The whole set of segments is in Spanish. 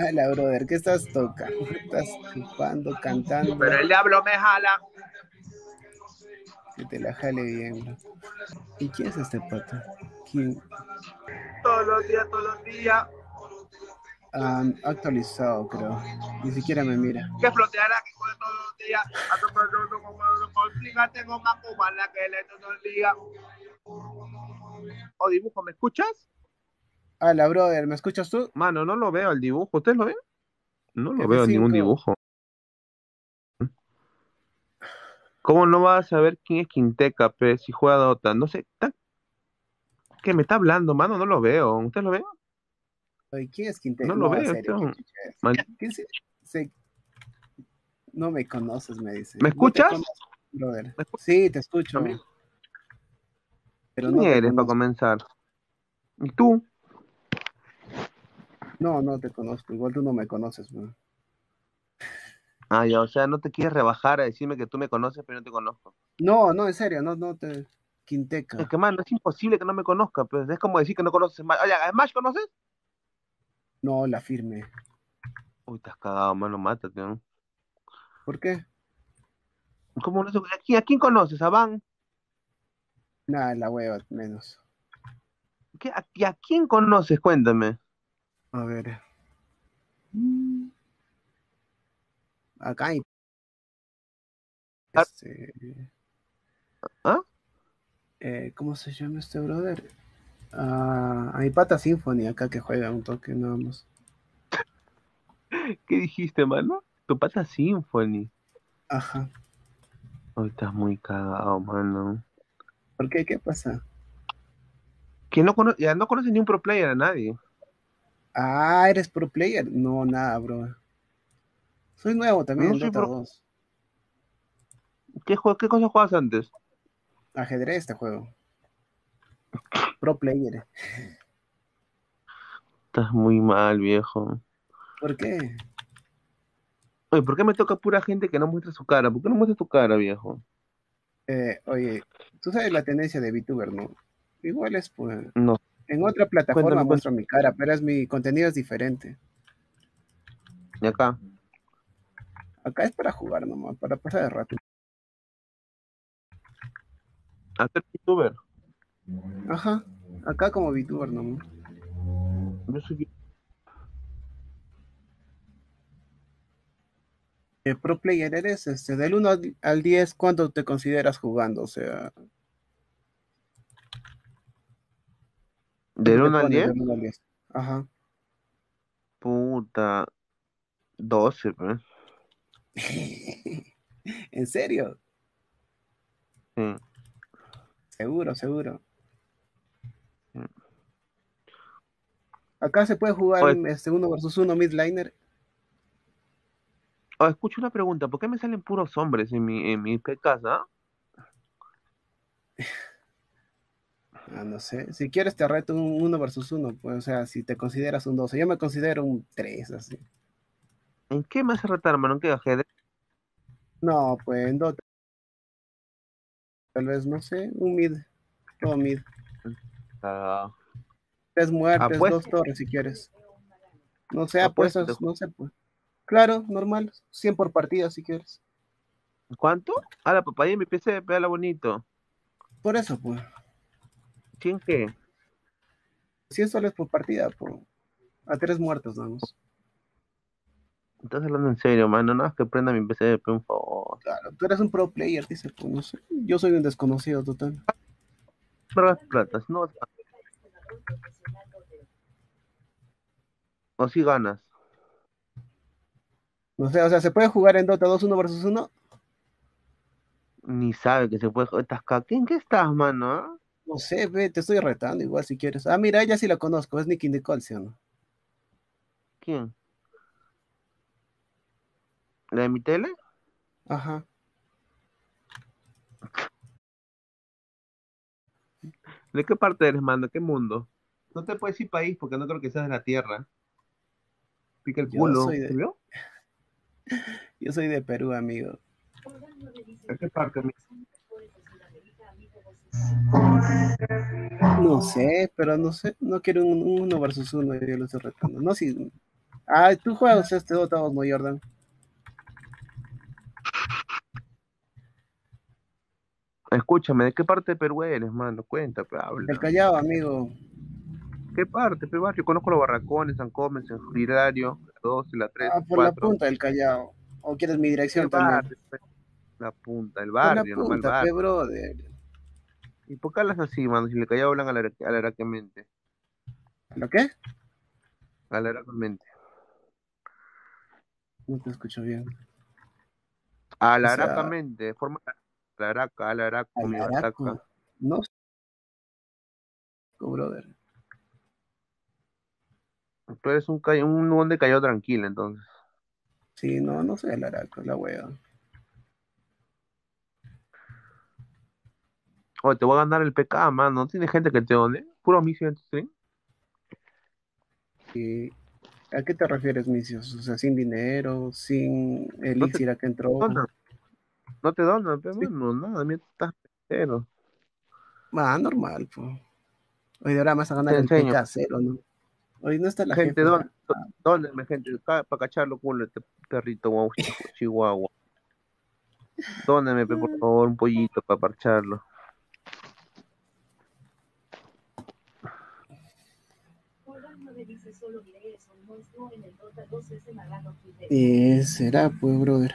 Hala, brother, ¿qué estás tocando? Estás chupando, cantando. Pero el diablo me jala. Que te la jale bien, bro. ¿Y quién es este pata? ¿Quién? Todos los días, todos los días. Ah, actualizado, creo. Ni siquiera me mira. Que floteará que con todos los días. A tu persona como tengo más la que le todo el día. O dibujo, ¿me escuchas? Hala, brother, ¿me escuchas tú? Mano, no lo veo el dibujo. ¿Ustedes lo ven? No lo F5. veo en ningún dibujo. ¿Cómo no vas a saber quién es Quinteca, pe, si juega Dota? No sé, está- ¿qué me está hablando, mano? No lo veo. ¿Usted lo ve? Oye, ¿quién es Quintero? No lo veo. Man- ¿Quién se- se- No me conoces, me dice. ¿Me No escuchas? conozco, brother. ¿Me escuchas? Sí, te escucho. Pero ¿Quién no te eres para comenzar? ¿Y tú? No, no te conozco. Igual tú no me conoces, bro. Ah, ya, o sea, no te quieres rebajar a decirme que tú me conoces, pero no te conozco. No, no, en serio, no, no te. Quinteca. Es que, mano, es imposible que no me conozca, pues. Es como decir que no conoces Smash. Oye, ¿a Smash conoces? No, la firme. Uy, estás cagado, mano, mátate, ¿no? ¿Por qué? ¿Cómo no? ¿A quién, a quién conoces? ¿A Van? Nada, la hueva, menos. ¿Qué, a, y a quién conoces? Cuéntame. A ver. Mm. Acá hay. Ah. Este, ¿Ah? eh, ¿cómo se llama este brother? Ah, hay Pata Symphony acá que juega un toque nada más. ¿Qué dijiste, mano? Tu pata Symphony. Ajá. Hoy estás muy cagado, mano. ¿Por qué? ¿Qué pasa? Que no cono ya no conoces ni un pro player a nadie. Ah, ¿eres pro player? No, nada, bro. Soy nuevo también No en soy Dota pro- 2. ¿Qué, jue- qué cosas juegas antes? Ajedrez este juego. Pro player. Estás muy mal, viejo. ¿Por qué? Oye, ¿por qué me toca pura gente que no muestra su cara? ¿Por qué no muestras tu cara, viejo? Eh, oye, tú sabes la tendencia de VTuber, ¿no? Igual es pues. No. En otra plataforma Cuéntame, muestro mi cara, pero es mi contenido es diferente. Y acá. Acá es para jugar nomás, para pasar el rato. Hacer youtuber. Ajá, acá como VTuber nomás. Yo soy Eh, pro player eres, este, del 1 al- al 10, ¿cuánto te consideras jugando? O sea, del ¿qué 1 al pones 10. del 1 al 10? Ajá. Puta. 12, pues. ¿En serio? Sí. Seguro, seguro. Acá se puede jugar Oye. este, uno versus uno midliner. Oh, escucho una pregunta. ¿Por qué me salen puros hombres en mi, en mi casa? Ah, no sé. Si quieres te reto un uno versus uno, pues, o sea, si te consideras un 12. Yo me considero un 3, así. ¿En qué me hace retar, mano? ¿En qué ajedrez? No, pues en Dota. Tal vez, no sé, un mid. Todo mid. Ah, Tres muertes, Apuesta. dos torres si quieres. No sé, Apuesta. apuestas, no sé, pues. Claro, normal. 100 por partida si quieres. ¿Cuánto? A la papaya me empieza a pegarla bonito. Por eso, pues. ¿Quién qué? 100 soles por partida, pues. A tres muertos, vamos. Estás hablando en serio, mano. No, es que prenda mi PC, un favor. Claro, tú eres un pro player, dice, pues no sé. Yo soy un desconocido total. Pero las platas, no. O si ganas. No sé, o sea, ¿se puede jugar en Dota 2 uno versus uno? Ni sabe que se puede. Estás ca- ¿En qué estás, mano? No sé, ve, te estoy retando igual si quieres. Ah, mira, ella sí la conozco, es Nicky Nicole, ¿sí o no? ¿Quién? ¿La de mi tele? Ajá. ¿De qué parte eres, mano? ¿Qué mundo? No te puedes ir país porque no creo que seas de la tierra. Pica el Yo culo. soy de- ¿Te vio? Yo soy de Perú, amigo. ¿De qué parte? amigo? No sé, pero no sé, no quiero un, un uno versus uno, yo lo estoy retando. No, si Ah, tú juegas este Dota no, Jordan. Escúchame, ¿de qué parte de Perú eres, mano? Cuenta, habla. Del Callao, amigo. ¿Qué parte, Perú? Yo conozco los barracones, San Comes, San Hilario, la 2, la 3, Ah, por la punta del Callao. ¿O quieres mi dirección también? la punta, el barrio, por la punta, barrio. brother. ¿Y por qué hablas así, mano? Si le Callao hablan alaracamente. ¿Lo qué? Alaracamente. No te escucho bien. Alaracamente, de forma Alaraca, Alaraca. No brother. Tú eres un, un donde cayó tranquilo, entonces. Sí, no, no sé Alaraco, la wea. Oye, te voy a ganar el PK, man. ¿No tiene gente que te done? ¿Puro misio en tu stream? ¿Y ¿A qué te refieres, misios? O sea, sin dinero, sin elixir no a que entró. No te donan, pero no, nada, mí estás cero. Ah, normal, pues. Hoy de ahora vas a ganar el PK cero, ¿no? Hoy no está la gente. Gente, dóndenme, gente, para cacharlo con este perrito guau, chihuahua. Dóndenme, por favor, un pollito para parcharlo. Y será, pues, brother.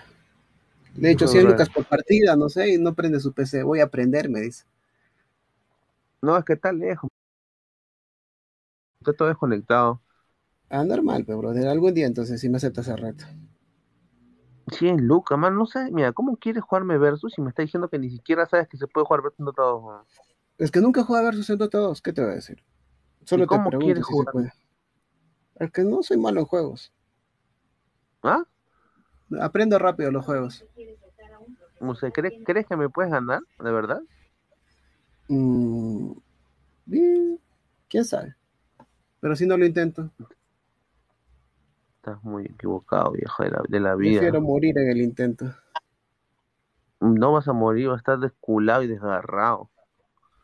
De hecho, 100 lucas por partida, no sé, y no prende su PC. Voy a aprender, me dice. No, es que está lejos. Está todo desconectado. Ah, normal, pero brother. Algún día entonces, si me aceptas hace rato. 100 lucas, man, no sé, mira, ¿cómo quieres jugarme Versus si me está diciendo que ni siquiera sabes que se puede jugar Versus en Dota 2? Es que nunca juega Versus en Dota 2, ¿qué te voy a decir? Solo te pregunto si se puede. Es que no soy malo en juegos. ¿Ah? Aprendo rápido los juegos. O sea, ¿crees, ¿crees que me puedes ganar? ¿De verdad? Mm, bien, quién sabe. Pero si no lo intento. Estás muy equivocado, viejo, de la, de la vida. Prefiero morir en el intento. No vas a morir, vas a estar desculado y desgarrado.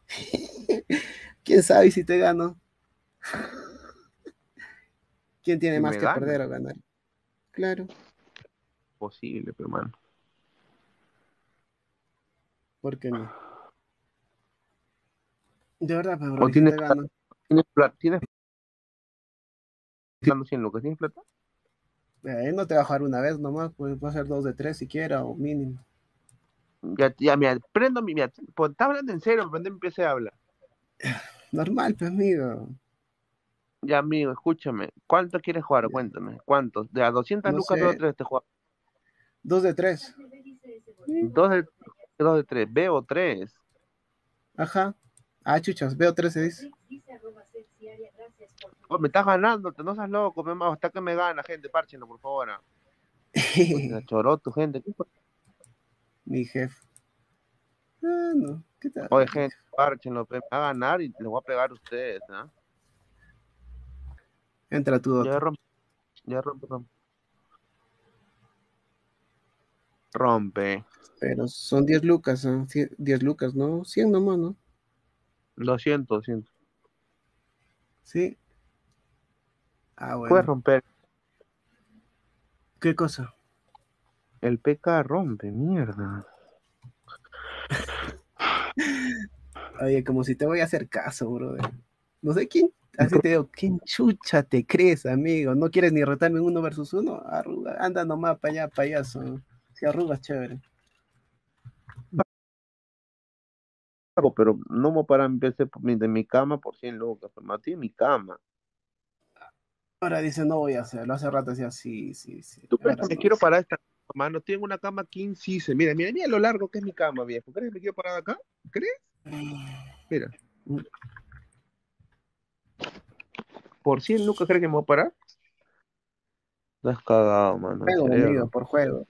¿Quién sabe si te gano? ¿Quién tiene más que perder o ganar? Claro. Posible, pero hermano. ¿Por qué no? De verdad, pero si tienes, gano. ¿Tienes plata? ¿Tienes plata? ¿Tienes plata? Eh, no te va a jugar una vez nomás, pues va a ser dos de tres siquiera o mínimo. Ya, ya, mira, prendo mi, mira, pues, está hablando en serio, prende mi PC a hablar. Normal, pues amigo. Ya, amigo, escúchame. ¿Cuánto quieres jugar? Cuéntame. ¿Cuántos? ¿De a 200 lucas dos de tres te juegas? Dos de tres. Dos de, dos de tres. Veo tres. Ajá. Ah, chuchas, veo tres se dice. Oh, me estás ganando, no seas loco, me hasta que me gana, gente, párchenlo, por favor. choró tu gente. Mi jefe. Ah, no. ¿Qué tal? Oye, gente, párchenlo, me va a ganar y les voy a pegar a ustedes, ¿ah? Entra tu Ya rompe, ya rompe, rompe. Rompe. Pero son 10 lucas, ¿eh? 10 lucas, ¿no? 100 nomás, ¿no? 200, 200. Sí. Ah, bueno. Puedes romper. ¿Qué cosa? El PK rompe, mierda. Oye, como si te voy a hacer caso, brother. No sé quién Así te digo, ¿quién chucha te crees, amigo? ¿No quieres ni retarme en uno versus uno? Arruga, anda nomás para allá, payaso. Si arrugas, chévere. Pero no me para empezar de mi cama por 100 lucas, pero maté mi cama. Ahora dice, no voy a hacerlo. Hace rato decía, sí, sí, sí. ¿Tú crees que me quiero parar esta cama? No tengo una cama king se Mira, mira, mira lo largo que es mi cama, viejo. ¿Crees que me quiero parar acá? ¿Crees? Mira. ¿Por 100 lucas crees que me voy a parar? Estás cagado, mano. Juego, amigo, por juego.